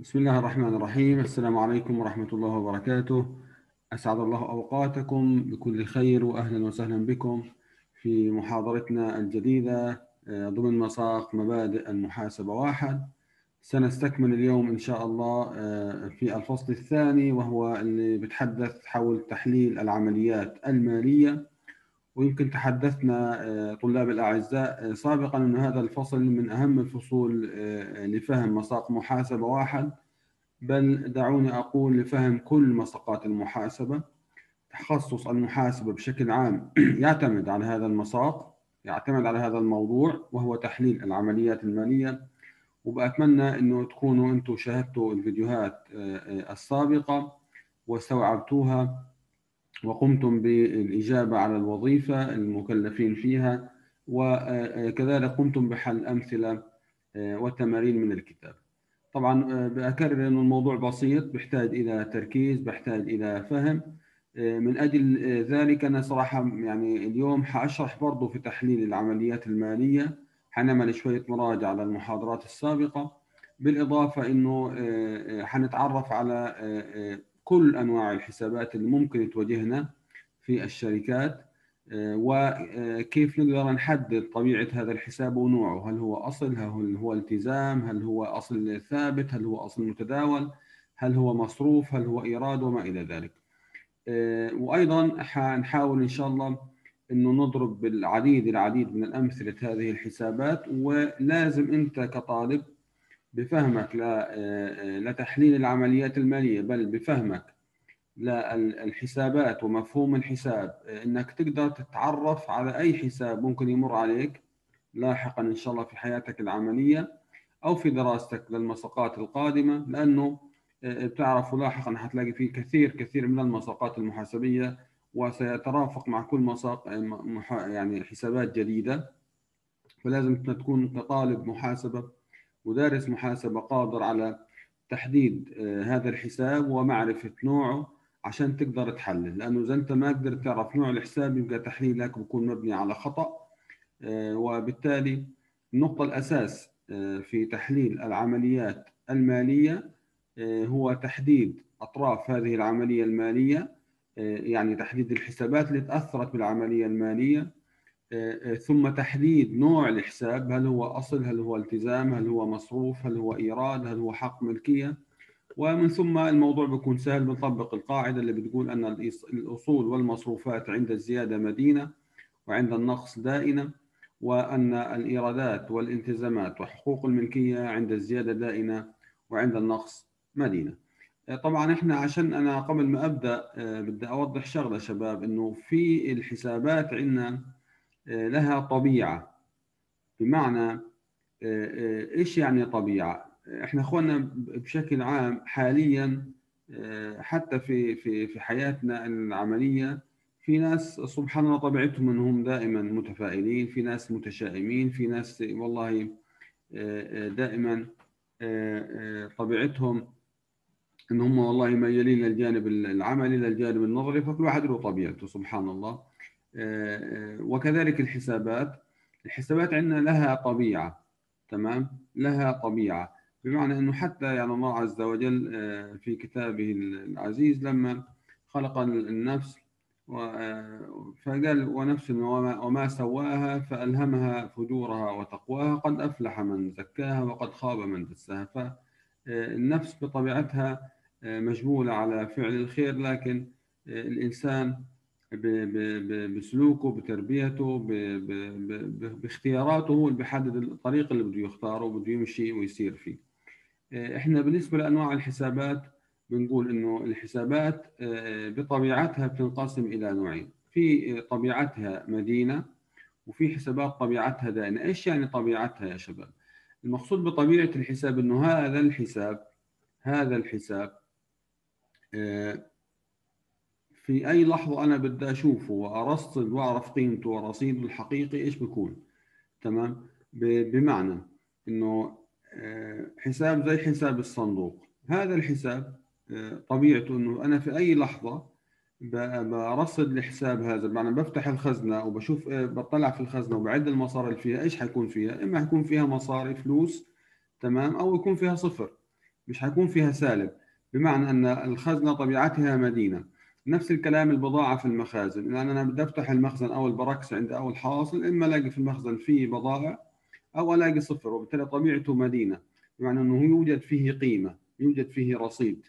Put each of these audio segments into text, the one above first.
بسم الله الرحمن الرحيم. السلام عليكم ورحمة الله وبركاته. أسعد الله أوقاتكم. بكل خير وأهلا وسهلا بكم في محاضرتنا الجديدة آه، ضمن مساق مبادئ المحاسبة واحد. سنستكمل اليوم إن شاء الله آه، في الفصل الثاني وهو اللي بتحدث حول تحليل العمليات المالية. ويمكن تحدثنا آه، طلاب الأعزاء سابقا أن هذا الفصل من أهم الفصول لفهم مساق محاسبة واحد. بل دعوني أقول لفهم كل مساقات المحاسبة. تخصص المحاسبة بشكل عام يعتمد على هذا المساق يعتمد على هذا الموضوع وهو تحليل العمليات المالية. وبأتمنى أنه تكونوا أنتم شاهدتوا الفيديوهات السابقة واستوعبتوها. وقمتم بالإجابة على الوظيفة المكلفين فيها وكذلك قمتم بحل أمثلة والتمارين من الكتاب. طبعا بأكرر أن الموضوع بسيط بيحتاج إلى تركيز بيحتاج إلى فهم. من أجل ذلك أنا صراحة يعني اليوم حأشرح برضو في تحليل العمليات المالية. حنعمل شوية مراجعة على المحاضرات السابقة. بالإضافة أنه حنتعرف على كل أنواع الحسابات اللي ممكن تواجهنا في الشركات وكيف نقدر نحدد طبيعة هذا الحساب ونوعه؟ هل هو أصل؟ هل هو التزام؟ هل هو أصل ثابت؟ هل هو أصل متداول؟ هل هو مصروف؟ هل هو إيراد؟ وما إلى ذلك. وأيضا حنحاول إن شاء الله أنه نضرب بالعديد العديد من الأمثلة هذه الحسابات ولازم أنت كطالب بفهمك لتحليل العمليات المالية بل بفهمك للحسابات ومفهوم الحساب. إنك تقدر تتعرف على أي حساب ممكن يمر عليك لاحقا إن شاء الله في حياتك العملية أو في دراستك للمساقات القادمة لأنه بتعرفوا لاحقا حتلاقي في كثير كثير من المساقات المحاسبية وسيترافق مع كل مساق يعني حسابات جديدة. فلازم تكون كطالب محاسبة ودارس محاسبه قادر على تحديد هذا الحساب ومعرفة نوعه عشان تقدر تحلل. لأنه إذا أنت ما قدرت تعرف نوع الحساب يبقى تحليلك بيكون مبني على خطأ وبالتالي النقطة الأساس في تحليل العمليات المالية هو تحديد أطراف هذه العملية المالية يعني تحديد الحسابات اللي تأثرت بالعملية المالية ثم تحديد نوع الحساب هل هو أصل هل هو التزام هل هو مصروف هل هو إيراد هل هو حق ملكية. ومن ثم الموضوع بيكون سهل بنطبق القاعدة اللي بتقول أن الأصول والمصروفات عند الزيادة مدينة وعند النقص دائنة وأن الإيرادات والالتزامات وحقوق الملكية عند الزيادة دائنة وعند النقص مدينة. طبعا إحنا عشان أنا قبل ما أبدأ بدي أوضح شغلة شباب إنه في الحسابات عندنا لها طبيعة. بمعنى إيش يعني طبيعة؟ إحنا أخواننا بشكل عام حاليا حتى في في في حياتنا العملية في ناس سبحان الله طبيعتهم إنهم دائما متفائلين في ناس متشائمين في ناس والله دائما طبيعتهم ان هم والله ميالين للجانب العملي للجانب النظري فكل واحد له طبيعته سبحان الله. وكذلك الحسابات. الحسابات عندنا لها طبيعة تمام؟ لها طبيعة. بمعنى أنه حتى يعني الله عز وجل في كتابه العزيز لما خلق النفس فقال ونفس وما, وما سواها فألهمها فجورها وتقواها قد أفلح من زكاها وقد خاب من دساها. فالنفس بطبيعتها مجبولة على فعل الخير لكن الإنسان بسلوكه بتربيته باختياراته هو اللي بيحدد الطريق اللي بده يختاره وبده يمشي ويسير فيه. إحنا بالنسبة لأنواع الحسابات بنقول إنه الحسابات بطبيعتها بتنقسم إلى نوعين. في طبيعتها مدينة وفي حسابات طبيعتها دائنه إيش يعني طبيعتها يا شباب؟ المقصود بطبيعة الحساب إنه هذا الحساب هذا الحساب في أي لحظة أنا بدي أشوفه وأرصد وأعرف قيمته ورصيده الحقيقي إيش بيكون تمام؟ بمعنى إنه حساب زي حساب الصندوق. هذا الحساب طبيعته إنه أنا في أي لحظة برصد الحساب هذا. بمعنى بفتح الخزنة وبشوف بطلع في الخزنة وبعد المصاري اللي فيها إيش حيكون فيها؟ إما حيكون فيها مصاري فلوس تمام؟ أو يكون فيها صفر. مش حيكون فيها سالب. بمعنى أن الخزنة طبيعتها مدينة. نفس الكلام البضاعة في المخازن. لأن أنا بدي أفتح المخزن أو البركس عند أول حاصل إما ألاقي في المخزن فيه بضائع أو ألاقي صفر وبالتالي طبيعته مدينة. بمعنى إنه يوجد فيه قيمة يوجد فيه رصيد.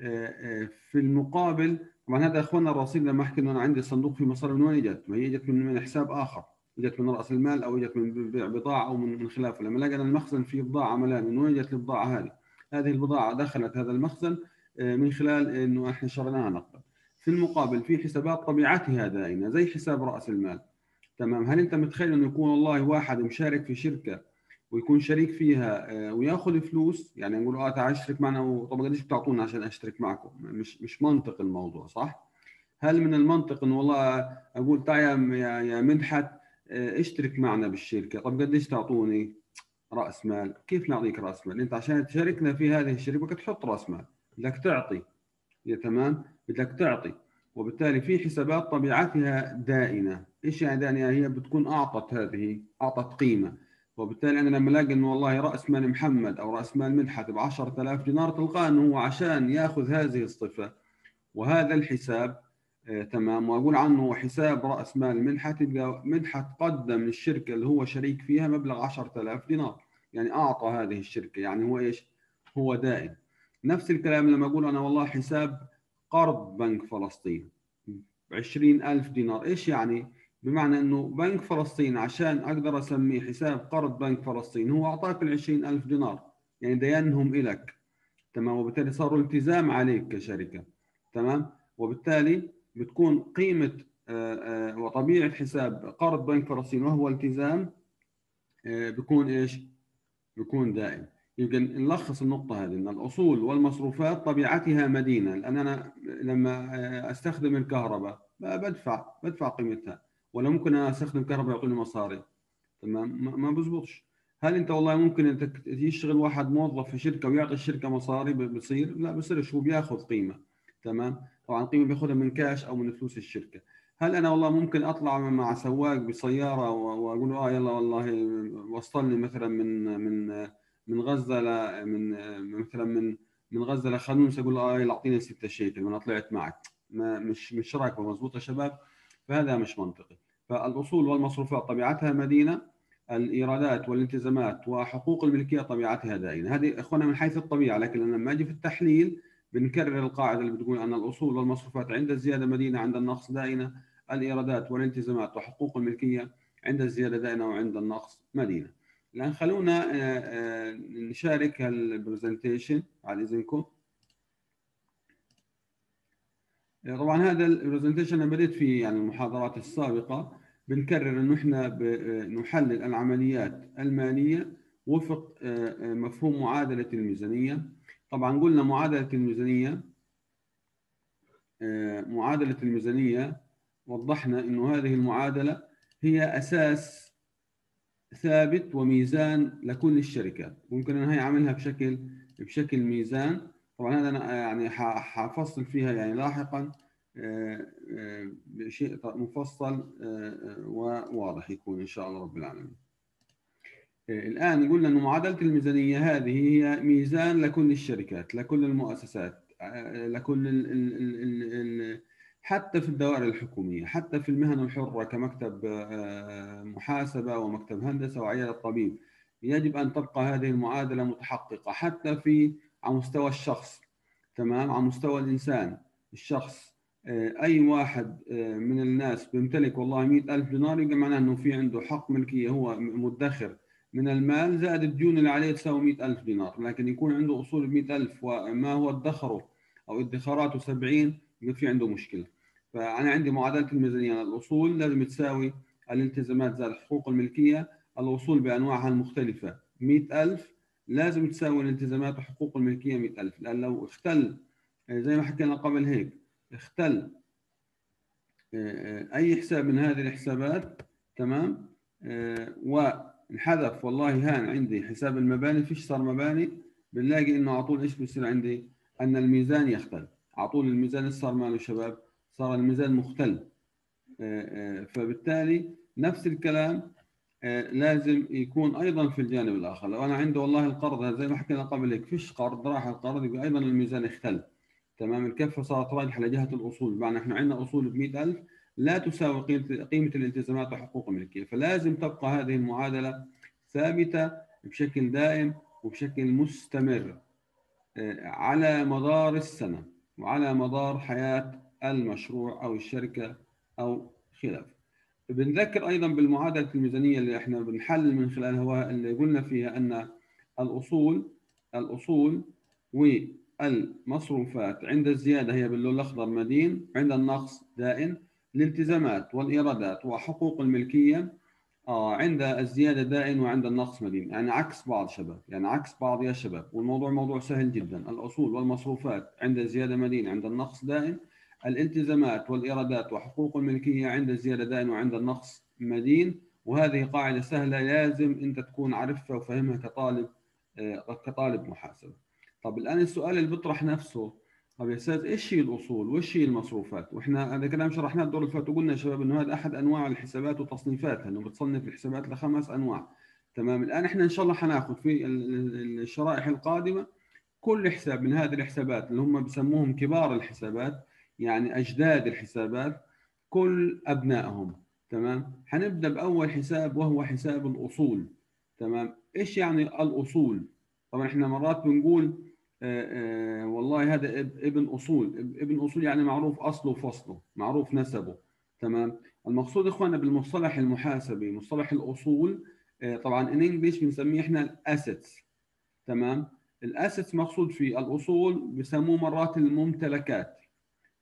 آه، آه، في المقابل طبعا هذا اخواننا الرصيد لما أحكي إنه أنا عندي صندوق في مصاري من وين اجت؟ ما هي اجت من حساب آخر. اجت من رأس المال أو اجت من بيع بضاعة أو من خلافه. لما لقى المخزن فيه بضاعة ملان من وين اجت البضاعة هذه؟ هذه البضاعة دخلت هذا المخزن آه، من خلال إنه إحنا شريناها نقدا. في المقابل في حسابات طبيعتها دائمه زي حساب رأس المال تمام هل أنت متخيل انه يكون والله واحد مشارك في شركة ويكون شريك فيها آه، ويأخذ فلوس يعني نقول آه تعال اشترك معنا طب قديش بتعطونا عشان أشترك معكم مش مش منطق الموضوع صح؟ هل من المنطق إنه والله أقول تعال يا يا مدحت آه، اشترك معنا بالشركة طب قديش تعطوني؟ رأس مال كيف نعطيك رأس مال؟ أنت عشان تشاركنا في هذه الشركة بدك تحط رأس مال بدك تعطي يا تمام؟ بدك تعطي. وبالتالي في حسابات طبيعتها دائنة. إيش يعني دائنة؟ هي بتكون أعطت هذه أعطت قيمة. وبالتالي أنا لما ألاقي إنه والله رأس مال محمد أو رأس مال مدحت ب 10000 دينار تلقاه إنه هو عشان يأخذ هذه الصفة. وهذا الحساب آه تمام. وأقول عنه حساب رأس مال مدحت يبقى مدحت قدم للشركة اللي هو شريك فيها مبلغ 10000 دينار. يعني أعطى هذه الشركة. يعني هو إيش؟ هو دائم نفس الكلام لما أقول أنا والله حساب قرض بنك فلسطين. 20000 دينار. إيش يعني؟ بمعنى إنه بنك فلسطين عشان أقدر أسميه حساب قرض بنك فلسطين هو أعطاك ال 20000 دينار. يعني ديانهم إلك. تمام؟ وبالتالي صاروا التزام عليك كشركة. تمام؟ وبالتالي بتكون قيمة آه، آه، وطبيعة حساب قرض بنك فلسطين وهو التزام آه، بيكون إيش؟ بيكون دائم. يمكن نلخص النقطة هذه أن الأصول والمصروفات طبيعتها مدينة. لأن أنا لما أستخدم الكهرباء بدفع بدفع قيمتها. ولا ممكن أنا أستخدم كهرباء يعطوني مصاري. تمام؟ ما بزبطش. هل أنت والله ممكن أنت يشتغل واحد موظف في شركة ويعطي الشركة مصاري بصير؟ لا بصيرش هو بياخذ قيمة. تمام؟ طبعا قيمة بياخذها من كاش أو من فلوس الشركة. هل أنا والله ممكن أطلع مع سواق بسيارة وأقول آه يلا والله وصلني مثلا من من من غزة ل من مثلا من من غزة لخانونس أقول آه يلا أعطيني 6 شيكل وأنا طلعت معك. ما مش مش راكبه مضبوط يا شباب؟ فهذا مش منطقي. فالأصول والمصروفات طبيعتها مدينة الإيرادات والالتزامات وحقوق الملكية طبيعتها دائنة هذه أخوانا من حيث الطبيعة لكن لما أجي في التحليل بنكرر القاعدة اللي بتقول أن الأصول والمصروفات عند الزيادة مدينة عند النقص دائنة الإيرادات والالتزامات وحقوق الملكية عند الزيادة دائنة وعند النقص مدينة. الآن خلونا آه، آه، نشارك البرزنتيشن على إذنكم. طبعا هذا البرزنتيشن أنا بديت فيه يعني المحاضرات السابقة. بنكرر إنه إحنا نحلل العمليات المالية وفق آه، آه، مفهوم معادلة الميزانية. طبعا قلنا معادلة الميزانية آه، معادلة الميزانية وضحنا إنه هذه المعادلة هي أساس ثابت وميزان لكل الشركات ممكن أنا هي أعملها بشكل بشكل ميزان طبعا هذا أنا يعني حفصل فيها يعني لاحقا آه، آه، بشيء مفصل آه، وواضح يكون إن شاء الله رب العالمين. الآن قلنا إنه معادلة الميزانية هذه هي ميزان لكل الشركات لكل المؤسسات لكل ال ال ال حتى في الدوائر الحكومية حتى في المهن الحرة كمكتب محاسبة ومكتب هندسة وعيادة طبيب يجب أن تبقى هذه المعادلة متحققة حتى في على مستوى الشخص تمام؟ على مستوى الإنسان. الشخص آه، أي واحد آه، من الناس بيمتلك والله مئة ألف دينار يبقى معناه أنه في عنده حق ملكية هو مدخر. من المال زائد الديون اللي عليه تساوي مئة ألف دينار لكن يكون عنده أصول مئة ألف وما هو ادخره أو ادخاراته 70 يبقى في عنده مشكلة. فأنا عندي معادلة الميزانية. الأصول لازم تساوي الالتزامات زائد حقوق الملكية. الأصول بأنواعها المختلفة. مئة ألف لازم تساوي الالتزامات وحقوق الملكية 100000 لأن لو اختل آه، زي ما حكينا قبل هيك اختل آه، آه، أي حساب من هذه الحسابات تمام؟ وانحذف والله هان عندي حساب المباني. فيش صار مباني؟ بنلاقي إنه على طول إيش بيصير عندي؟ أن الميزان يختل. على طول الميزان صار ماله شباب؟ صار الميزان مختل. فبالتالي نفس الكلام لازم يكون أيضا في الجانب الآخر. لو أنا عندي والله القرض زي ما حكينا قبل هيك فيش قرض راح القرض يبقى أيضا الميزان اختل. تمام؟ الكفة صارت راجحه لجهه الأصول. بمعنى إحنا عندنا أصول ب 100000 لا تساوي قيمة الالتزامات وحقوق الملكية. فلازم تبقى هذه المعادلة ثابتة بشكل دائم وبشكل مستمر على مدار السنة وعلى مدار حياة المشروع أو الشركة أو خلافه بنذكر أيضا بالمعادلة الميزانية اللي إحنا بنحلل من خلالها اللي قلنا فيها أن الأصول الأصول والمصروفات عند الزيادة هي باللون الأخضر مدين عند النقص دائن الالتزامات والإيرادات وحقوق الملكية آه عند الزيادة دائن وعند النقص مدين. يعني عكس بعض شباب يعني عكس بعض يا شباب. والموضوع موضوع سهل جدا. الأصول والمصروفات عند الزيادة مدين عند النقص دائن. الالتزامات والإيرادات وحقوق الملكية عند الزيادة دائن وعند النقص مدين وهذه قاعدة سهلة لازم أنت تكون عارفها وفهمها كطالب كطالب محاسبة. طب الآن السؤال اللي بيطرح نفسه طب يا أستاذ إيش هي الأصول؟ وإيش هي المصروفات؟ وإحنا هذا كلام شرحناه الدور اللي فات وقلنا يا شباب إنه هذا أحد أنواع الحسابات وتصنيفاتها إنه بتصنف الحسابات لخمس أنواع. تمام الآن إحنا إن شاء الله حناخذ في الشرائح القادمة كل حساب من هذه الحسابات اللي هم بسموهم كبار الحسابات يعني أجداد الحسابات كل أبنائهم تمام؟ حنبدأ بأول حساب وهو حساب الأصول تمام؟ إيش يعني الأصول؟ طبعا إحنا مرات بنقول آآ آآ والله هذا ابن أصول ابن أصول يعني معروف أصله وفصله معروف نسبه تمام؟ المقصود إخوانا بالمصطلح المحاسبي مصطلح الأصول طبعا إن إنجلش بنسميه إحنا الأسيتس تمام؟ الأسيتس مقصود فيه الأصول بسموه مرات الممتلكات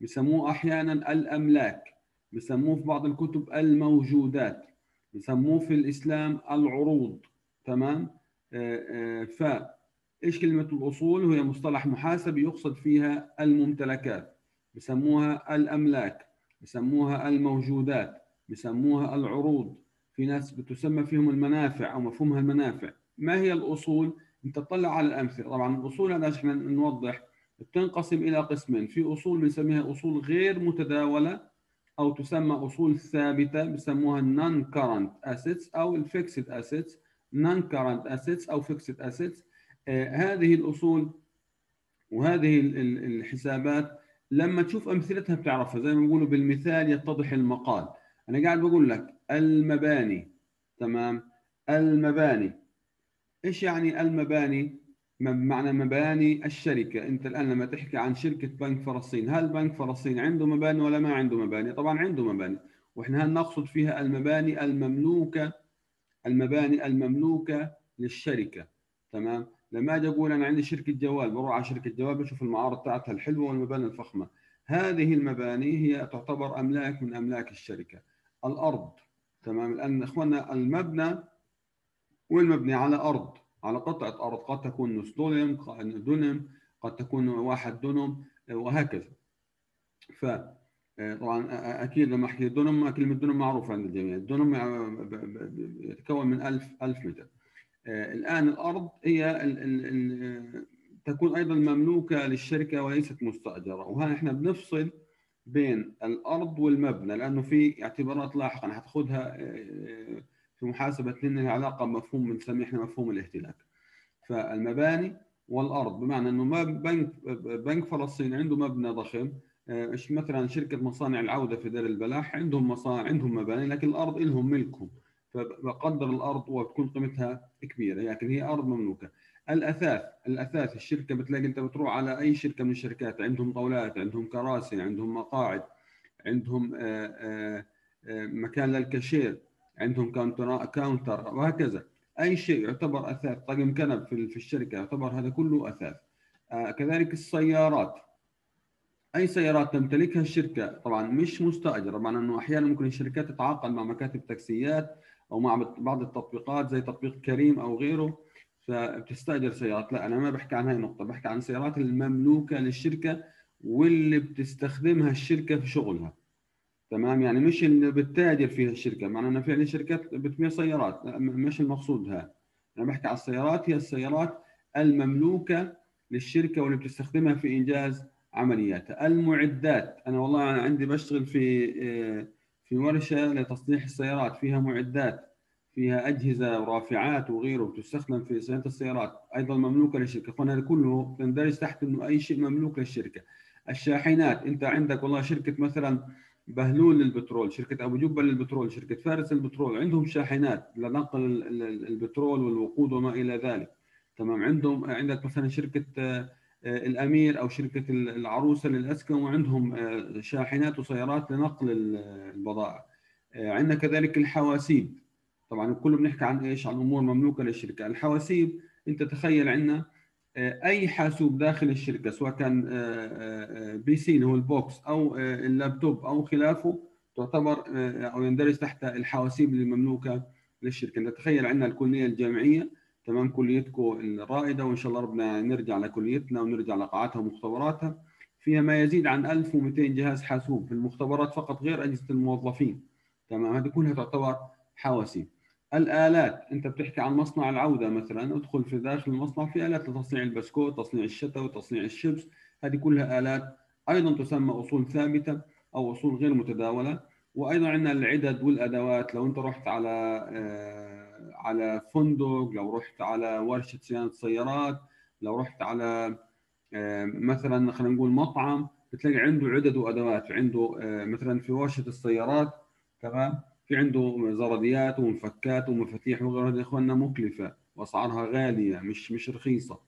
بسموه أحيانا الأملاك بسموه في بعض الكتب الموجودات بسموه في الإسلام العروض تمام؟ ف إيش كلمة الأصول؟ وهي مصطلح محاسبي يقصد فيها الممتلكات بسموها الأملاك بسموها الموجودات بسموها العروض. في ناس بتسمى فيهم المنافع أو مفهومها المنافع. ما هي الأصول؟ أنت تطلع على الأمثلة. طبعا الأصول هذا إحنا نوضح بتنقسم إلى قسمين. في أصول بنسميها أصول غير متداولة أو تسمى أصول ثابتة بسموها ال non-current assets أو ال fixed assets non-current assets أو fixed assets هذه الأصول وهذه الحسابات لما تشوف أمثلتها بتعرفها. زي ما بيقولوا بالمثال يتضح المقال. أنا قاعد بقول لك المباني تمام؟ المباني. إيش يعني المباني؟ بمعنى مباني الشركة. أنت الآن لما تحكي عن شركة بنك فلسطين هل بنك فلسطين عنده مباني ولا ما عنده مباني؟ طبعا عنده مباني. وإحنا هل نقصد فيها المباني المملوكة المباني المملوكة للشركة؟ تمام؟ لما أجي أقول أنا عندي شركة جوال بروح على شركة جوال بشوف المعارض بتاعتها الحلوة والمباني الفخمة. هذه المباني هي تعتبر أملاك من أملاك الشركة. الأرض تمام؟ الآن إخواننا المبنى والمبني على أرض. على قطعة أرض. قد تكون نص دونم قد تكون واحد دونم وهكذا. ف طبعا أكيد لما أحكي دونم كلمة دونم معروفة عند الجميع. الدونم يتكون من 1000 1000 متر. الآن الأرض هي ال ال ال تكون أيضا مملوكة للشركة وليست مستأجرة. وهنا إحنا بنفصل بين الأرض والمبنى لأنه في اعتبارات لاحقا حتاخذها في محاسبه لنا علاقه بمفهوم بنسميه إحنا مفهوم الاهتلاك. فالمباني والأرض بمعنى إنه بنك بنك فلسطين عنده مبنى ضخم إيش مثلا شركة مصانع العودة في دير البلاح عندهم مصانع عندهم مباني لكن الأرض لهم ملكهم فبقدر الأرض وبتكون قيمتها كبيرة لكن هي أرض مملوكة. الأثاث الأثاث الشركة بتلاقي أنت بتروح على أي شركة من الشركات عندهم طاولات عندهم كراسي عندهم مقاعد عندهم آآ آآ مكان للكاشير عندهم counter counter وهكذا. أي شيء يعتبر أثاث طقم كنب في الشركة يعتبر هذا كله أثاث. آه كذلك السيارات. أي سيارات تمتلكها الشركة؟ طبعا مش مستأجرة بمعنى إنه أحيانا ممكن الشركات تتعاقد مع مكاتب تاكسيات أو مع بعض التطبيقات زي تطبيق كريم أو غيره فبتستأجر سيارات. لا أنا ما بحكي عن هاي النقطة بحكي عن السيارات المملوكة للشركة واللي بتستخدمها الشركة في شغلها. تمام؟ يعني مش اللي بتتاجر فيها الشركة معنى انه في شركات بتبيع سيارات. مش المقصود هذا أنا بحكي على السيارات هي السيارات المملوكة للشركة واللي بتستخدمها في إنجاز عملياتها. المعدات أنا والله أنا عندي بشتغل في في ورشة لتصليح السيارات. فيها معدات فيها أجهزة ورافعات وغيره تستخدم في صيانه السيارات. أيضا مملوكة للشركة. هذا كله يندرج تحت إنه أي شيء مملوك للشركة. الشاحنات أنت عندك والله شركة مثلا بهلول للبترول شركة أبو جبل للبترول شركة فارس للبترول عندهم شاحنات لنقل البترول والوقود وما إلى ذلك. تمام عندهم عندك مثلا شركة آه، الأمير أو شركة العروسة للأسكن وعندهم آه، شاحنات وسيارات لنقل البضائع. آه، عندنا كذلك الحواسيب. طبعا كله بنحكي عن إيش؟ عن أمور مملوكة للشركة. الحواسيب أنت تخيل عندنا أي حاسوب داخل الشركة سواء كان PC اللي هو ال box أو اللابتوب أو خلافه تعتبر أو يندرج تحت الحواسيب المملوكة للشركة. نتخيل عندنا الكلية الجامعية تمام كليتكم الرائدة وإن شاء الله ربنا نرجع لكليتنا ونرجع لقاعاتها ومختبراتها. فيها ما يزيد عن 1200 جهاز حاسوب في المختبرات فقط غير أجهزة الموظفين تمام هذه كلها تعتبر حواسيب. الآلات. أنت بتحكي عن مصنع العودة مثلا ادخل في داخل المصنع في آلات لتصنيع البسكوت تصنيع الشتوي تصنيع الشيبس هذه كلها آلات أيضا تسمى أصول ثابتة أو أصول غير متداولة. وأيضا عندنا العدد والأدوات. لو أنت رحت على آه، على فندق لو رحت على ورشة صيانة سيارات لو رحت على آه، مثلا خلينا نقول مطعم بتلاقي عنده عدد وأدوات. عنده آه، مثلا في ورشة السيارات تمام؟ في عنده زرديات ومفكات ومفاتيح وغيرها يا إخواننا مكلفة وأسعارها غالية مش مش رخيصة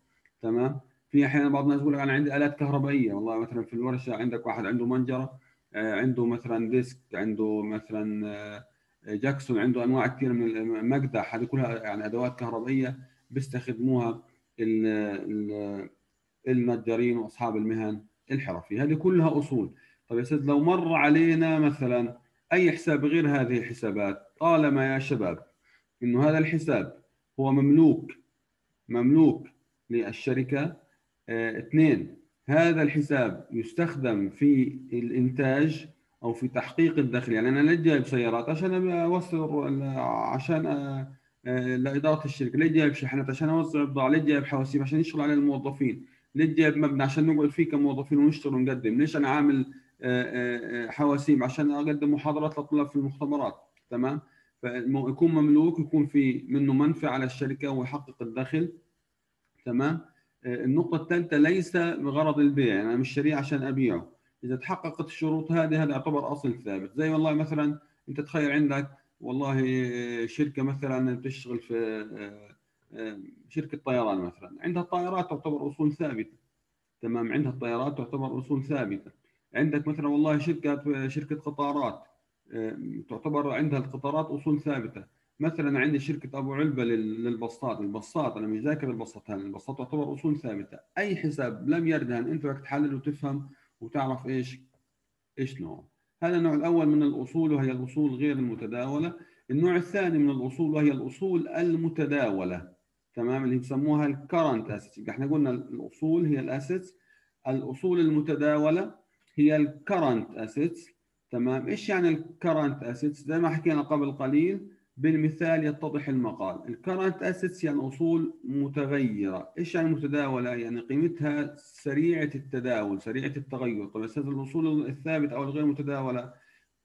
تمام؟ في أحيانا بعض الناس يقول لك أنا عندي آلات كهربائية والله مثلا في الورشة عندك واحد عنده منجرة آه، عنده مثلا ديسك عنده مثلا آه، جاكسون عنده أنواع كثير من المقدح هذه كلها يعني أدوات كهربائية بيستخدموها النجارين وأصحاب المهن الحرفيه هذه كلها أصول. طيب يا سيد لو مر علينا مثلا أي حساب غير هذه الحسابات؟ طالما يا شباب أنه هذا الحساب هو مملوك مملوك للشركة. آه اثنين هذا الحساب يستخدم في الإنتاج أو في تحقيق الدخل. يعني أنا ليش جايب سيارات؟ عشان أوصل عشان أه لإدارة الشركة. ليش جايب شحنات؟ عشان أوزع بضاعة ليش جايب حواسيب؟ عشان يشتغل على الموظفين. ليش جايب مبنى؟ عشان نقعد فيه كموظفين ونشتغل ونقدم. ليش أنا عامل حواسيب عشان أقدم محاضرات للطلاب في المختبرات تمام؟ فيكون مملوك يكون في منه منفعه على الشركة ويحقق الدخل تمام؟ النقطة الثالثة ليس بغرض البيع يعني أنا مش شريعة عشان أبيعه. إذا تحققت الشروط هذه هذا يعتبر أصل ثابت. زي والله مثلا أنت تخيل عندك والله شركة مثلا تشتغل في شركة طيران مثلا. عندها الطائرات تعتبر أصول ثابتة تمام؟ عندها الطيارات تعتبر أصول ثابتة. عندك مثلا والله شركة شركة قطارات تعتبر عندها القطارات أصول ثابتة. مثلا عندي شركة أبو علبة للبساط البساط أنا مش ذاكر البساط البساط تعتبر أصول ثابتة؟ أي حساب لم يردهن أنت بدك تحلل وتفهم وتعرف إيش إيش نوع هذا النوع الأول من الأصول وهي الأصول غير المتداولة. النوع الثاني من الأصول وهي الأصول المتداولة. تمام؟ اللي بسموها ال current assets. إحنا قلنا الأصول هي ال assets. الأصول المتداولة هي ال current assets تمام؟ إيش يعني ال current assets زي ما حكينا قبل قليل بالمثال يتضح المقال. ال current assets يعني أصول متغيرة. إيش يعني متداولة؟ يعني قيمتها سريعة التداول سريعة التغير. طيب بس الأصول الثابتة أو الغير متداولة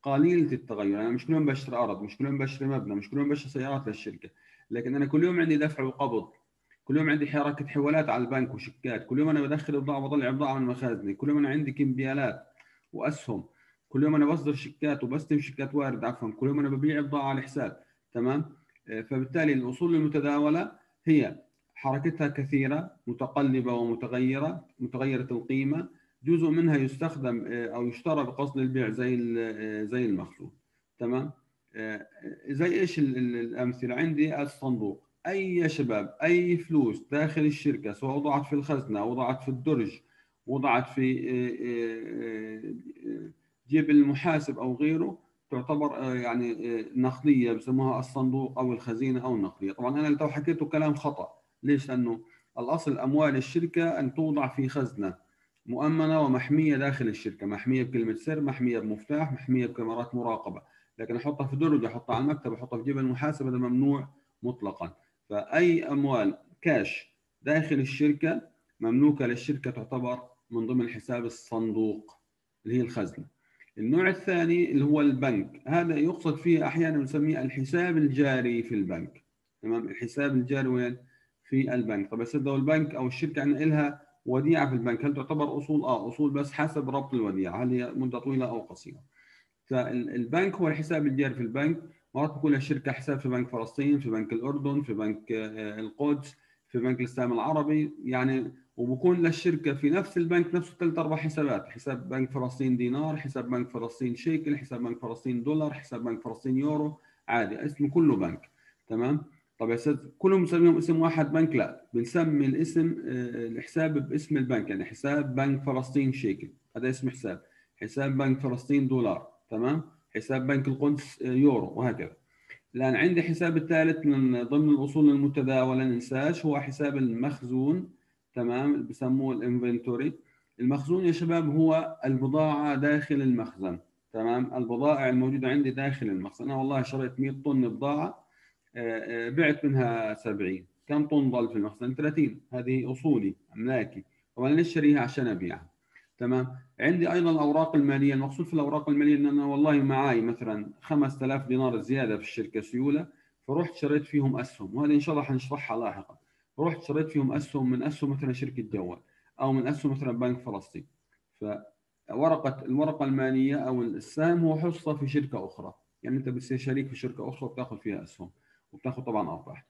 قليلة التغير. يعني مش كل يوم بشتري أرض مش كل يوم بشتري مبنى مش كل يوم بشتري سيارات للشركة. لكن أنا كل يوم عندي دفع وقبض. كل يوم عندي حركه حوالات على البنك وشيكات كل يوم أنا بدخل بضاعه وبطلع بضاعه من مخازني. كل يوم أنا عندي كمبيالات وأسهم. كل يوم أنا بصدر شيكات وبستلم شيكات وارد عفوا. كل يوم أنا ببيع بضاعة على حساب. تمام؟ آه، فبالتالي الأصول المتداولة هي حركتها كثيرة متقلبة ومتغيرة متغيرة القيمة. جزء منها يستخدم آه، أو يشترى بقصد البيع زي آه، زي المخزون. تمام؟ زي إيش الأمثلة؟ عندي الصندوق. أي شباب أي فلوس داخل الشركة سواء وضعت في الخزنة وضعت في الدرج وضعت في آه، آه، جيب المحاسب أو غيره تعتبر آه، يعني نقدية بسموها الصندوق أو الخزينة أو النقدية. طبعا أنا لو حكيته كلام خطأ. ليش؟ لأنه الأصل أموال الشركة أن توضع في خزنة مؤمنة ومحمية داخل الشركة. محمية بكلمة سر محمية بمفتاح محمية بكاميرات مراقبة. لكن أحطها في درج أحطها على المكتب أحطها في جيب المحاسب هذا ممنوع مطلقا. فأي أموال كاش داخل الشركة مملوكة للشركة تعتبر من ضمن حساب الصندوق اللي هي الخزنة. النوع الثاني اللي هو البنك هذا يقصد فيه أحيانا نسميه الحساب الجاري في البنك. تمام؟ الحساب الجاري وين؟ في البنك. طب لو البنك أو الشركة عندنا لها وديعة في البنك هل تعتبر أصول؟ آه أصول بس حسب ربط الوديعة هل هي مدة طويلة أو قصيرة. فالبنك هو الحساب الجاري في البنك. مرات بكون الشركة حساب في بنك فلسطين في بنك الأردن في بنك آه، القدس في بنك الإسلام العربي. يعني وبكون للشركة في نفس البنك نفسه ثلاث أربع حسابات حساب بنك فلسطين دينار حساب بنك فلسطين شيكل حساب بنك فلسطين دولار حساب بنك فلسطين يورو. عادي اسمه كله بنك. تمام؟ طب يا أستاذ كلهم مسميهم اسم واحد بنك؟ لا بنسمي الاسم آه، الحساب باسم البنك. يعني حساب بنك فلسطين شيكل هذا اسم حساب. حساب بنك فلسطين دولار. تمام؟ حساب بنك القدس آه، يورو وهكذا. الآن عندي حساب الثالث من ضمن الأصول المتداولة ننساش هو حساب المخزون تمام بسموه الإنفنتوري. المخزون يا شباب هو البضاعة داخل المخزن تمام؟ البضائع الموجودة عندي داخل المخزن. أنا والله شريت 100 طن بضاعة آه، آه، بعت منها 70 كم طن ضل في المخزن؟ 30 هذه أصولي أملاكي. طبعا أنا اشتريها عشان أبيعها. تمام؟ عندي أيضا الأوراق المالية. المقصود في الأوراق المالية إن أنا والله معي مثلا 5000 دينار زيادة في الشركة سيولة فرحت شريت فيهم أسهم وهذه إن شاء الله حنشرحها لاحقا. رحت شريت فيهم أسهم من أسهم مثلا شركة جوال أو من أسهم مثلا بنك فلسطين فورقة الورقة المالية أو السهم هو حصة في شركة أخرى. يعني أنت بتصير شريك في شركة أخرى وبتاخذ فيها أسهم وبتاخذ طبعا أرباح.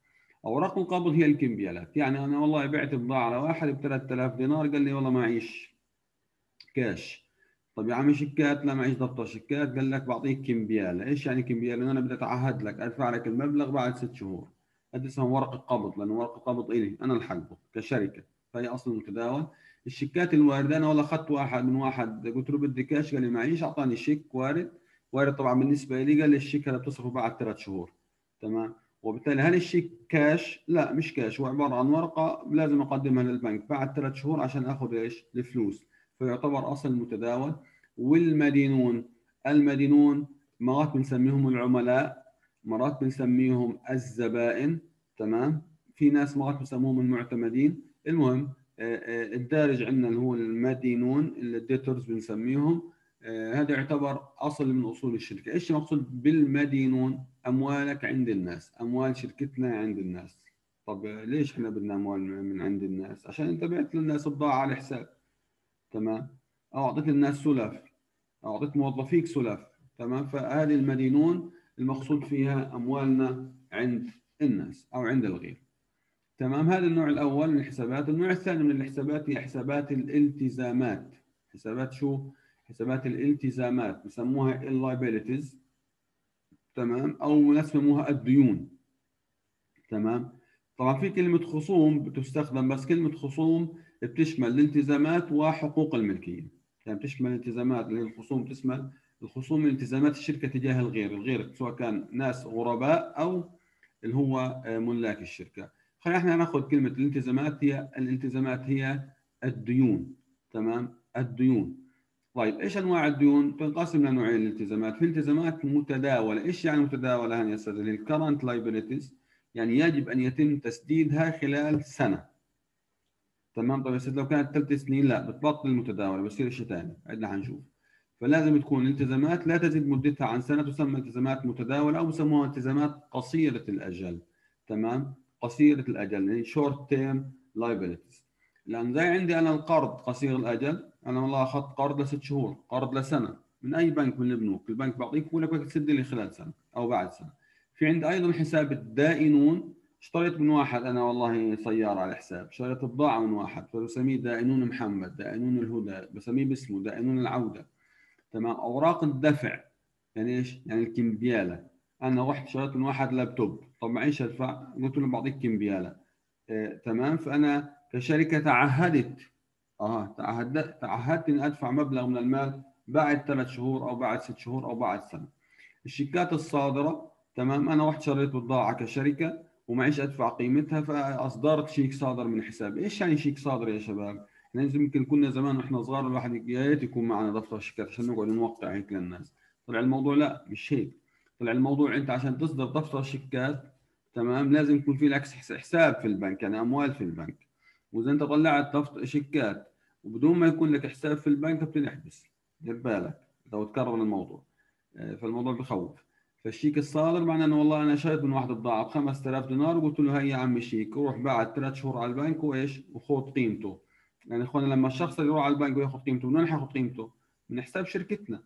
أوراق القبض هي الكمبيالات. يعني أنا والله بعت بضاعة لواحد ب 3000 دينار قال لي والله معيش كاش طيب يا عمي شيكات لا معيش دفتر شيكات قال لك بعطيك كمبياله إيش يعني كمبياله أنا بدي أتعهد لك أدفع لك المبلغ بعد ست شهور. هذا اسمه ورق القبض لأنه ورق القبض إلي أنا اللي كشركة. فهي أصلا متداول الشيكات الواردة أنا والله أخذت واحد من واحد قلت له بدي كاش قال لي معيش أعطاني شيك وارد. وارد طبعا بالنسبة لي قال لي الشيك هذا بتصرفه بعد ثلاث شهور. تمام؟ وبالتالي هل الشيك كاش؟ لا مش كاش. هو عبارة عن ورقة لازم أقدمها للبنك بعد ثلاث شهور عشان آخذ إيش؟ الفلوس. فيعتبر أصل متداول. والمدينون المدينون مرات بنسميهم العملاء مرات بنسميهم الزبائن تمام؟ في ناس مرات بسموهم المعتمدين. المهم آه، آه، الدارج عندنا اللي هو المدينون الديتورز بنسميهم آه، هذا يعتبر أصل من أصول الشركة. إيش المقصود بالمدينون؟ أموالك عند الناس أموال شركتنا عند الناس. طب ليش إحنا بدنا أموال من عند الناس؟ عشان إنت بعت للناس بضاعة على حساب. تمام؟ أو أعطيت الناس سلف. أو أعطيت موظفيك سلف. تمام؟ فهذه المدينون المقصود فيها أموالنا عند الناس أو عند الغير. تمام؟ هذا النوع الأول من الحسابات. النوع الثاني من الحسابات هي حسابات الالتزامات. حسابات شو؟ حسابات الالتزامات. بسموها ال liabilities تمام؟ أو ناس بسموها الديون. تمام؟ طبعا في كلمة خصوم بتستخدم بس كلمة خصوم بتشمل الالتزامات وحقوق الملكية. يعني بتشمل الالتزامات اللي هي الخصوم تشمل الخصوم التزامات الشركة تجاه الغير. الغير سواء كان ناس غرباء أو اللي هو ملاك الشركة. خلينا إحنا نأخذ كلمة الالتزامات. هي الالتزامات هي الديون. تمام؟ الديون. طيب إيش أنواع الديون؟ تنقسم لنوعين الالتزامات، في التزامات متداولة، إيش يعني متداولة يا أستاذ؟ ال current liabilities يعني يجب أن يتم تسديدها خلال سنة. تمام طيب أستاذ لو كانت ثلاث سنين لا بتبطل المتداولة بصير شيء ثاني، عندنا حنشوف. فلازم تكون الالتزامات لا تزيد مدتها عن سنة تسمى التزامات متداولة أو بسموها التزامات قصيرة الأجل. تمام؟ قصيرة الأجل يعني short-term liabilities. لأن زي عندي أنا القرض قصير الأجل أنا والله أخذت قرض لست شهور قرض لسنة من أي بنك من البنوك البنك بيعطيك يقول لك تسد لي خلال سنة أو بعد سنة في عندي أيضا حساب الدائنون اشتريت من واحد أنا والله سيارة على حساب. شريت بضاعة من واحد فبسميه دائنون محمد دائنون الهدى بسميه باسمه دائنون العودة. تمام؟ أوراق الدفع. يعني إيش؟ يعني الكمبيالة. أنا رحت شريت من واحد لابتوب. طب معيش أدفع؟ قلت له بعطيك كمبيالة. آه، تمام؟ فأنا كشركة تعهدت. آه تعهدت تعهدت إني أدفع مبلغ من المال بعد ثلاث شهور أو بعد ست شهور أو بعد سنة. الشيكات الصادرة. تمام؟ أنا رحت شريت بضاعة كشركة. ومعيش أدفع قيمتها فأصدرت شيك صادر من حسابي، إيش يعني شيك صادر يا شباب؟ يعني يمكن كنا زمان وإحنا صغار الواحد يا ريت يكون معنا دفتر شيكات عشان نقعد نوقع هيك للناس. طلع الموضوع لا مش هيك. طلع الموضوع أنت عشان تصدر دفتر شيكات تمام لازم يكون في لك حساب في البنك يعني أموال في البنك. وإذا أنت طلعت دفتر شيكات وبدون ما يكون لك حساب في البنك بتنحبس دير بالك لو تكرر الموضوع آه، فالموضوع بخوف فالشيك الصادر معناه إنه والله أنا شريت من واحد بضاعه ب 5000 دينار وقلت له هي يا عم شيك روح بعد ثلاث شهور على البنك وإيش؟ وخذ قيمته. يعني اخوانا لما الشخص اللي يروح على البنك وياخذ قيمته من وين حياخذ قيمته؟ من حساب شركتنا.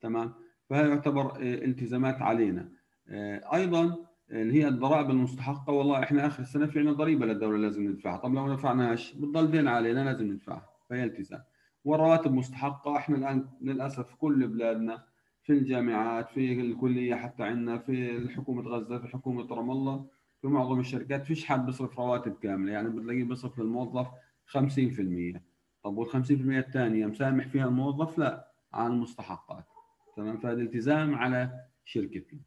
تمام؟ فهذا يعتبر آه، التزامات علينا. آه، أيضا اللي هي الضرائب المستحقة والله إحنا آخر السنة في عندنا ضريبة للدولة لازم ندفعها. طب لو ما دفعناش بتضل دين علينا لازم ندفعها. فهي التزام. والرواتب مستحقة إحنا الآن للأسف كل بلادنا في الجامعات في الكلية حتى عندنا في حكومه غزة في حكومه رام الله في معظم الشركات فيش حد بيصرف رواتب كاملة يعني بتلاقيه بيصرف للموظف 50% طب وال 50% الثانية مسامح فيها الموظف؟ لا عن المستحقات. تمام؟ فهذا التزام على شركتنا.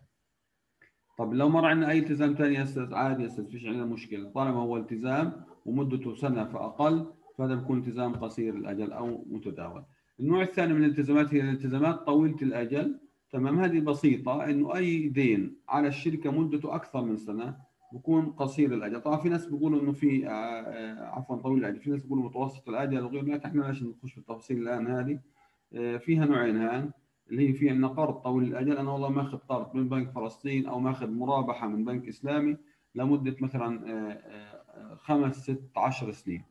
طب لو مر عندنا أي التزام ثاني يا أستاذ؟ عادي يا أستاذ فيش عندنا مشكلة. طالما هو التزام ومدته سنة فأقل فهذا بيكون التزام قصير الاجل أو متداول. النوع الثاني من الالتزامات هي الالتزامات طويلة الأجل. تمام؟ هذه بسيطة إنه أي دين على الشركة مدته أكثر من سنة بكون قصير الأجل. طبعا في ناس بيقولوا إنه في آه، آه، عفوا طويل الأجل. في ناس بيقولوا متوسط الأجل وغيره. لكن إحنا ليش نخش في التفاصيل الآن هذه؟ آه، فيها نوعين هان اللي هي في عندنا قرض طويل الأجل. أنا والله ماخذ قرض من بنك فلسطين أو ماخذ مرابحة من بنك إسلامي لمدة مثلا خمس ست عشر سنين.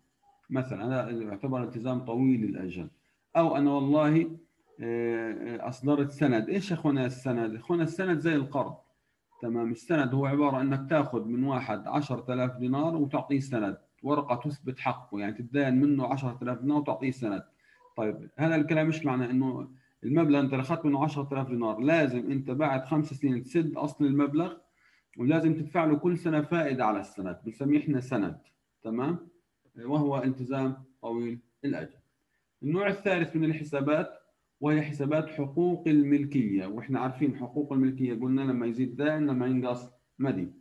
مثلا هذا يعتبر التزام طويل الأجل. أو أنا والله أصدرت سند. إيش أخونا السند؟ أخونا السند زي القرض. تمام السند هو عبارة أنك تأخذ من واحد 10000 دينار وتعطيه سند. ورقة تثبت حقه يعني تدين منه 10000 دينار وتعطيه سند. طيب هذا الكلام مش معنى؟ إنه المبلغ أنت أخذت منه 10000 دينار. لازم أنت بعد خمس سنين تسد أصل المبلغ ولازم تدفع له كل سنة فائدة على السند. بنسميه إحنا سند. تمام؟ وهو التزام طويل الاجل النوع الثالث من الحسابات وهي حسابات حقوق الملكية. وإحنا عارفين حقوق الملكية قلنا لما يزيد دائن لما ينقص مدين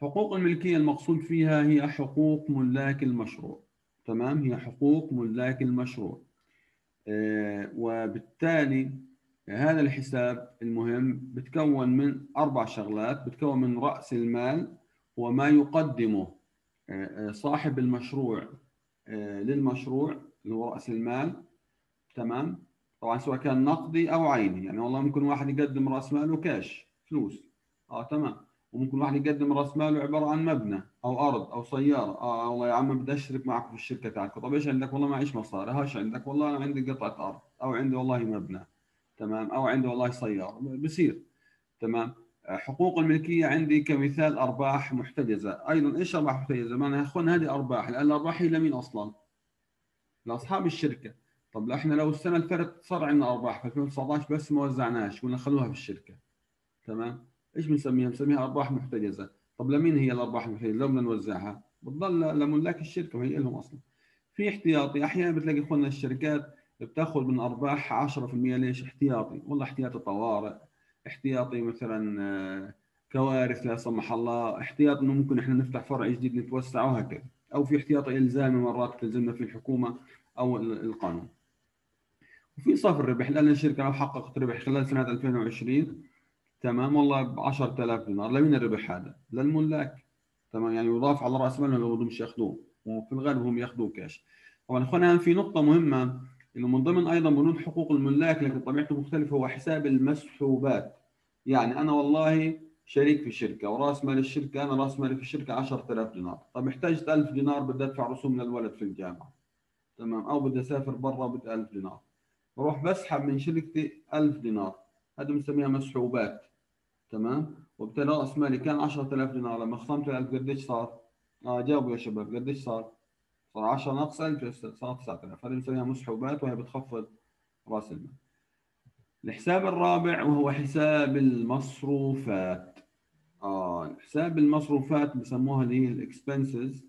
حقوق الملكية المقصود فيها هي حقوق ملاك المشروع. تمام؟ هي حقوق ملاك المشروع. آه وبالتالي هذا الحساب المهم بتكون من أربع شغلات. بتكون من رأس المال وما يقدمه آه صاحب المشروع آه للمشروع. اللي هو رأس المال تمام؟ طبعا سواء كان نقدي أو عيني يعني والله ممكن واحد يقدم رأس ماله كاش فلوس. آه تمام. وممكن واحد يقدم رأس ماله عبارة عن مبنى أو أرض أو سيارة. آه والله يا عم بدي اشترك معك في الشركة تاعك طب إيش عندك؟ والله معيش مصاري. هاش عندك؟ والله أنا عندي قطعة أرض أو عندي والله مبنى تمام؟ أو عندي والله سيارة. بصير تمام؟ حقوق الملكية عندي كمثال أرباح محتجزة. أيضا إيش أرباح محتجزة؟ معناها اخوان هذه ارباح لأن الأرباح هي لمين أصلا؟ لأصحاب الشركة. طب إحنا لو السنة اللي فاتت صار عندنا أرباح في 2019 بس ما وزعناش قلنا خلوها في الشركة. تمام؟ إيش بنسميها؟ بنسميها أرباح محتجزة. طب لمين هي الأرباح المحتجزة؟ لو بدنا نوزعها. بتضل لملاك الشركة وهي لهم أصلا. في احتياطي. أحيانا بتلاقي إخواننا الشركات بتأخذ من أرباح 10% ليش؟ احتياطي. والله احتياطي طوارئ. احتياطي مثلا آه، كوارث لا سمح الله. احتياط إنه ممكن إحنا نفتح فرع جديد نتوسع وهكذا. أو في احتياطي الزامي مرات تلزمنا فيه الحكومة أو القانون. وفي صافي الربح لأن الشركة حققت ربح خلال سنة 2020 تمام والله ب 10000 دينار. لمين الربح هذا؟ للملاك تمام؟ يعني يضاف على رأس مالهم لو بدهم ياخذوه. وفي الغالب هم ياخذوه كاش طبعا اخوانا في نقطة مهمة إنه من ضمن أيضا بنود حقوق الملاك لكن طبيعته مختلفة هو حساب المسحوبات. يعني أنا والله شريك في شركة وراس مال الشركة أنا راس مالي في الشركة 10000 دينار. طب احتجت 1000 دينار بدي أدفع رسوم للولد في الجامعة. تمام؟ أو بدي أسافر برا بدي 1000 دينار. بروح بسحب من شركتي 1000 دينار. هذه بنسميها مسحوبات. تمام؟ وبالتالي راس مالي كان 10000 دينار. لما خصمت 1000 قديش صار؟ آه جاوبوا يا شباب قديش صار؟ صار 10 ناقص 1000 صار 9000 هذه بنسميها مسحوبات وهي بتخفض راس المال. الحساب الرابع وهو حساب المصروفات. آه حساب المصروفات بسموها اللي هي الإكسبنسز.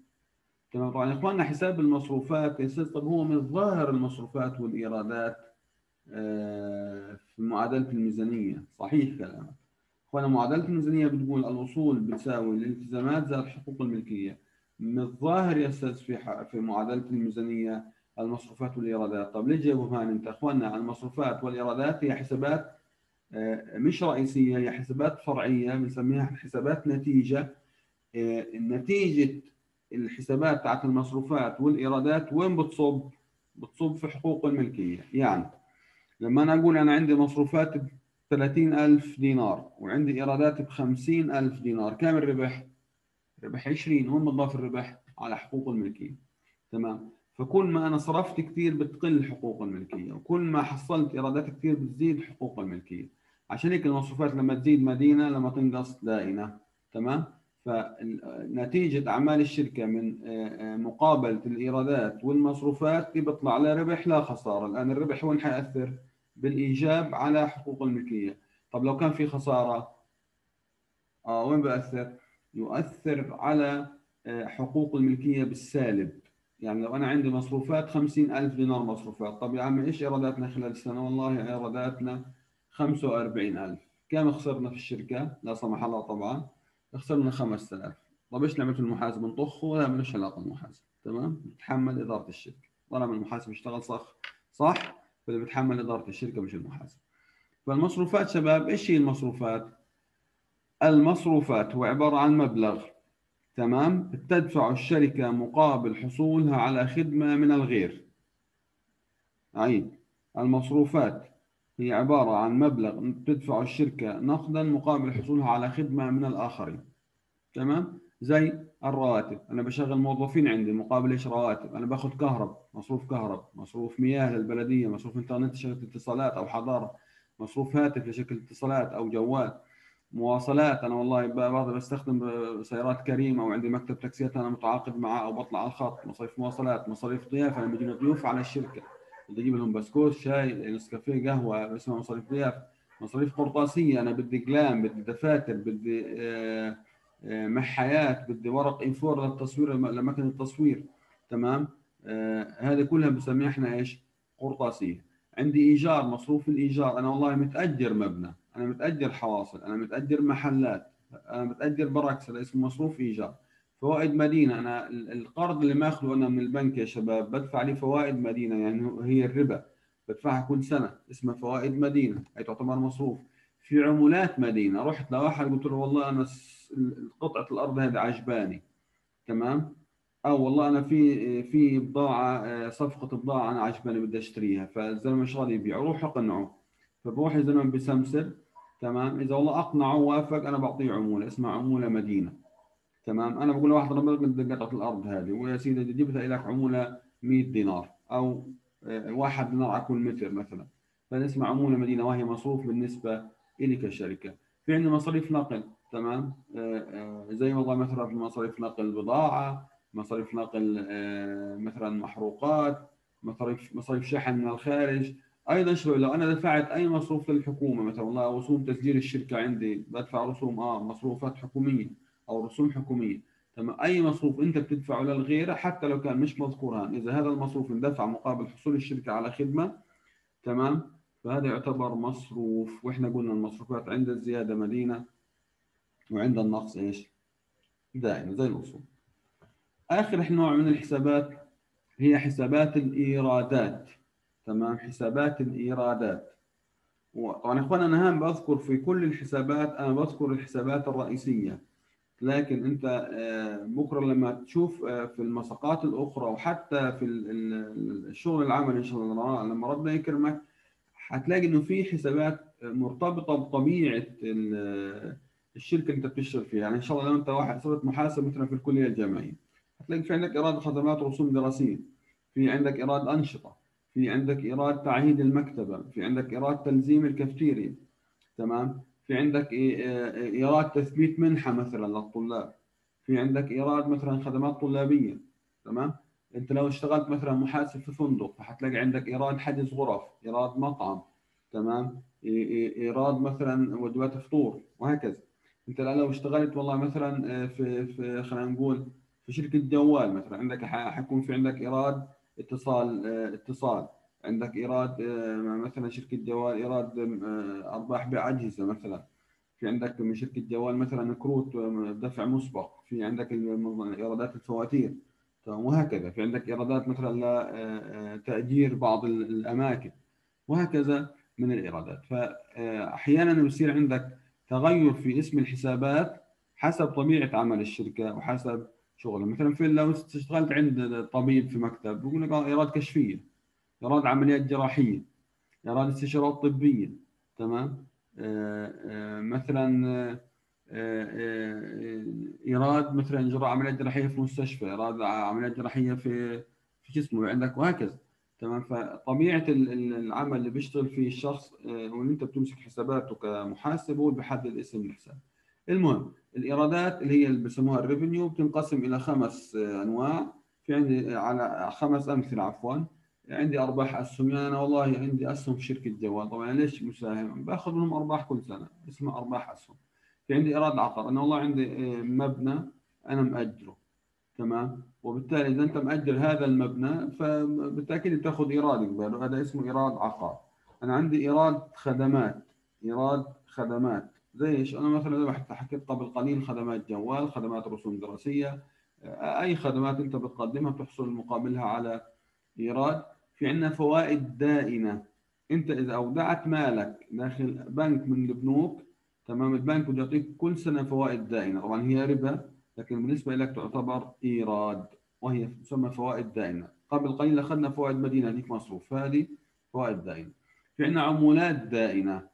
تمام طبعا إخواننا حساب المصروفات طب هو من ظاهر المصروفات والإيرادات آه، في معادلة الميزانية. صحيح كلامك. هنا معادلة الميزانية بتقول الأصول بتساوي الالتزامات زائد حقوق الملكية. من الظاهر يا أستاذ في في معادلة الميزانية المصروفات والإيرادات. طب ليش جابوا هان أنت أخوانا المصروفات والإيرادات هي حسابات مش رئيسية هي حسابات فرعية بنسميها حسابات نتيجة آه، نتيجة الحسابات تاعت المصروفات والإيرادات وين بتصب؟ بتصب في حقوق الملكية يعني لما أنا أقول أنا عندي مصروفات ب 30000 دينار وعندي إيرادات ب 50000 دينار كم الربح؟ ربح 20 وين بضاف الربح؟ على حقوق الملكية تمام فكل ما أنا صرفت كثير بتقل حقوق الملكية وكل ما حصلت إيرادات كثير بتزيد حقوق الملكية عشان هيك المصروفات لما تزيد مدينة لما تنقص دائنة تمام؟ فنتيجة أعمال الشركة من آه، آه، مقابلة الإيرادات والمصروفات بيطلع لا ربح لا خسارة. الآن الربح وين حيأثر بالإيجاب على حقوق الملكية. طب لو كان في خسارة؟ آه وين بيأثر؟ يؤثر على آه، حقوق الملكية بالسالب. يعني لو أنا عندي مصروفات 50000 دينار مصروفات طب يا عمي إيش إيراداتنا خلال السنة؟ والله إيراداتنا 45000 كم خسرنا في الشركة؟ لا سمح الله طبعا. خسرنا 5000 طب إيش نعمل في المحاسب؟ نطخه ولا ملوش علاقة المحاسب تمام؟ بتحمل إدارة الشركة. طالما المحاسب اشتغل صح صح؟ فاللي بتحمل إدارة الشركة مش المحاسب. فالمصروفات شباب إيش هي المصروفات؟ المصروفات هو عبارة عن مبلغ تمام؟ تدفع الشركة مقابل حصولها على خدمة من الغير. عين المصروفات هي عبارة عن مبلغ تدفع الشركة نقدا مقابل حصولها على خدمة من الآخرين. تمام؟ زي الرواتب. أنا بشغل موظفين عندي مقابل إيش رواتب؟ أنا باخذ كهرب مصروف كهرب مصروف مياه للبلدية مصروف إنترنت لشركة اتصالات أو حضارة مصروف هاتف لشركة اتصالات أو جوال مواصلات. أنا والله بعض بستخدم سيارات كريمة وعندي مكتب تاكسيات أنا متعاقد معاه أو بطلع على الخط مصاريف مواصلات مصاريف ضيافة. لما بيجينا ضيوف على الشركة. بدي أجيب لهم بسكوت شاي نسكافيه قهوة اسمها مصاريف ضيافه مصاريف قرطاسية أنا بدي اقلام بدي دفاتر بدي آه، آه، محايات بدي ورق إنفور للتصوير لمكن التصوير. تمام؟ آه، هذه كلها بنسميها إحنا إيش؟ قرطاسية. عندي إيجار مصروف الإيجار. أنا والله متأجر مبنى. أنا متأجر حواصل. أنا متأجر محلات. أنا متأجر براكس اسمه مصروف إيجار. فوائد مدينة. أنا القرض اللي ماخذه أنا من البنك يا شباب بدفع عليه فوائد مدينة يعني هي الربا بدفعها كل سنة اسمها فوائد مدينة هي تعتبر مصروف. في عمولات مدينة رحت لواحد قلت له والله أنا قطعة الأرض هذه عجباني تمام؟ أو والله أنا في في بضاعة صفقة بضاعة أنا عجباني بدي أشتريها فالزلمه راضي يبيع؟ روح اقنعه. فبروح الزلمه بسمسر تمام؟ إذا والله أقنعه ووافق أنا بعطيه عمولة اسمها عمولة مدينة. تمام؟ أنا بقول لواحد ربنا بدي قطعه الأرض هذه ويا سيدي جبتها لك عمولة 100 دينار أو آه، واحد دينار على كل متر مثلا. فنسمع عمولة مدينة وهي مصروف بالنسبة لي كشركه في عندنا مصاريف نقل تمام؟ آه، آه، زي والله مثلا في مصاريف نقل بضاعة مصاريف نقل مثلا محروقات مصاريف مصاريف شحن من الخارج. أيضا شو لو أنا دفعت أي مصروف للحكومة مثلا والله رسوم تسجيل الشركة عندي بدفع رسوم آه مصروفات حكومية. أو رسوم حكومية. تمام. أي مصروف أنت بتدفعه للغير حتى لو كان مش مذكور هان إذا هذا المصروف اندفع مقابل حصول الشركة على خدمة تمام. فهذا يعتبر مصروف. وإحنا قلنا المصروفات عند الزيادة مدينة وعند النقص إيش؟ دائما زي الأصول. آخر نوع من الحسابات هي حسابات الإيرادات. تمام. حسابات الإيرادات. طبعا اخوانا أنا هام بذكر في كل الحسابات أنا بذكر الحسابات الرئيسية. لكن انت آه، بكرة لما تشوف آه، في المساقات الأخرى وحتى في الشغل العملي إن شاء الله لما ربنا يكرمك هتلاقي إنه في حسابات مرتبطة بطبيعة الشركة اللي أنت بتشتغل فيها. يعني إن شاء الله لو أنت واحد صرت محاسب مثلا في الكلية الجامعية هتلاقي في عندك إيراد خدمات ورسوم دراسية في عندك إيراد أنشطة في عندك إيراد تعهيد المكتبة في عندك إيراد تنظيم الكافتيريا تمام؟ في عندك إيراد تثبيت منحة مثلا للطلاب. في عندك إيراد مثلا خدمات طلابية تمام؟ أنت لو اشتغلت مثلا محاسب في فندق فحتلاقي عندك إيراد حجز غرف إيراد مطعم تمام؟ إيراد مثلا وجبات فطور وهكذا. أنت لو اشتغلت والله مثلا في في خلينا نقول في شركة جوال مثلا عندك حيكون في عندك إيراد اتصال اتصال. عندك إيراد آه، مثلا شركة جوال إيراد آه، أرباح بأجهزة مثلا. في عندك من شركة جوال مثلا كروت آه، دفع مسبق في عندك إيرادات الفواتير وهكذا. في عندك إيرادات مثلا لتاجير بعض الأماكن وهكذا من الإيرادات. فاحيانا بيصير عندك تغير في اسم الحسابات حسب طبيعة عمل الشركة وحسب شغله مثلا في لو اشتغلت عند طبيب في مكتب بيقول لك إيراد كشفية إيراد عمليات جراحية إيراد استشارات طبية تمام؟ آه، آه، مثلا آه، إيراد مثلا اجراء عمليات جراحية في المستشفى إيراد عمليات جراحية في في جسمه عندك وهكذا. تمام؟ فطبيعة العمل اللي بيشتغل فيه الشخص واللي أنت بتمسك حساباته كمحاسب هو بيحدد اسم الحساب. المهم الإيرادات اللي هي اللي بسموها الريفينيو بتنقسم إلى خمس أنواع. في عندي على خمس أمثلة عفوا. عندي أرباح أسهم. يعني أنا والله عندي أسهم في شركة جوال. طبعا ليش مساهم باخذ منهم أرباح كل سنة. اسمها أرباح أسهم. في عندي إيراد عقار. أنا والله عندي آه، مبنى أنا مأجره. تمام؟ وبالتالي إذا أنت مأجر هذا المبنى فبالتأكيد بتاخذ إيراد قباله هذا اسمه إيراد عقار. أنا عندي إيراد خدمات. إيراد خدمات. زي إيش؟ أنا مثلا حكيت قبل قليل خدمات جوال خدمات رسوم دراسية آه، أي خدمات أنت بتقدمها بتحصل مقابلها على إيراد. في عندنا فوائد دائنه أنت إذا أودعت مالك داخل بنك من البنوك تمام؟ البنك بده يعطيك كل سنة فوائد دائنه طبعا هي ربا لكن بالنسبة لك تعتبر إيراد وهي تسمى فوائد دائنه قبل قليل أخذنا فوائد مدينة هذيك مصروف. هذه فوائد دائنه في عندنا عمولات دائنه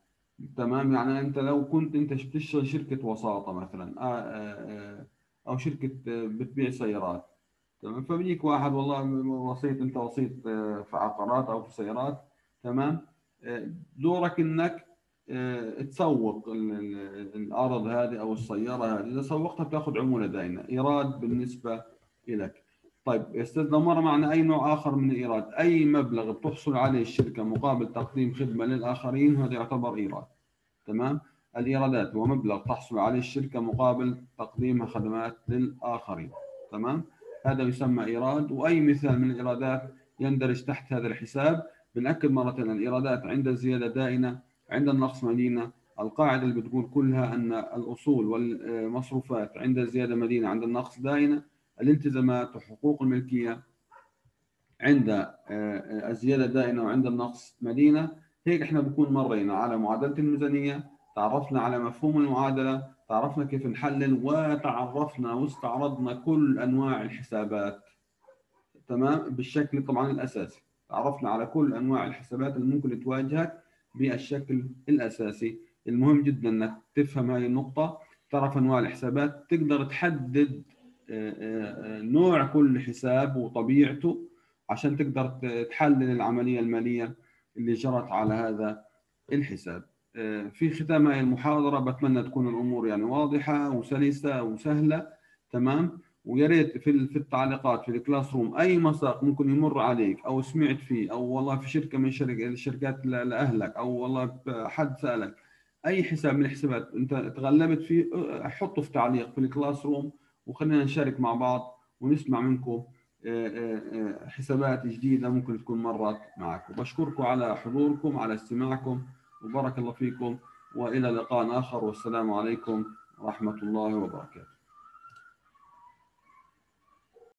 تمام؟ يعني أنت لو كنت أنت بتشتغل شركة وساطة مثلا آه، آه، آه، أو شركة بتبيع سيارات تمام؟ فبيجيك واحد والله وسيط انت وسيط آه، في عقارات أو في سيارات تمام؟ آه، دورك انك آه، تسوق الأرض هذه أو السيارة هذه. اذا سوقتها بتاخذ عمولة دائمه إيراد بالنسبة لك طيب أستاذ مر معنا أي نوع آخر من الايراد أي مبلغ بتحصل عليه الشركة مقابل تقديم خدمة للآخرين هذا يعتبر إيراد. تمام؟ الإيرادات هو مبلغ تحصل عليه الشركة مقابل تقديم خدمات للآخرين. تمام؟ هذا يسمى إيراد وأي مثال من الإيرادات يندرج تحت هذا الحساب. بنأكد مرة الإيرادات عند الزيادة دائنة عند النقص مدينة. القاعدة اللي بتقول كلها أن الأصول والمصروفات عند الزيادة مدينة عند النقص دائنة الالتزامات وحقوق الملكية عند آه، الزيادة دائنة وعند النقص مدينة. هيك إحنا بنكون مرينا على معادلة الميزانية تعرفنا على مفهوم المعادلة تعرفنا كيف نحلل وتعرفنا واستعرضنا كل أنواع الحسابات. تمام؟ بالشكل طبعا الأساسي. تعرفنا على كل أنواع الحسابات اللي ممكن تواجهك بالشكل الأساسي. المهم جدا إنك تفهم هذه النقطة. تعرف أنواع الحسابات. تقدر تحدد آه، آه، نوع كل حساب وطبيعته عشان تقدر تحلل العملية المالية اللي جرت على هذا الحساب. في ختام هذه المحاضرة بتمنى تكون الأمور يعني واضحة وسلسة وسهلة تمام؟ ويا ريت في في التعليقات في ال classroom أي مساق ممكن يمر عليك أو سمعت فيه أو والله في شركة من الشركات لأهلك أو والله حد سألك أي حساب من الحسابات أنت تغلبت فيه حطه في تعليق في ال classroom وخلينا نشارك مع بعض ونسمع منكم حسابات جديدة ممكن تكون مرت معكم بشكركم على حضوركم على استماعكم. وبارك الله فيكم وإلى لقاء آخر والسلام عليكم ورحمة الله وبركاته.